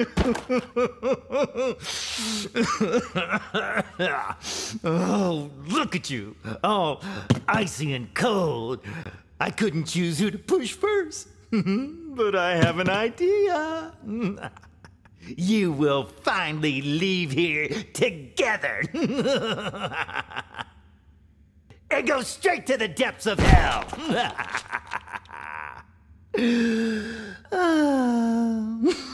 oh, look at you. Oh, icy and cold. I couldn't choose who to push first. but I have an idea. You will finally leave here together. and go straight to the depths of hell.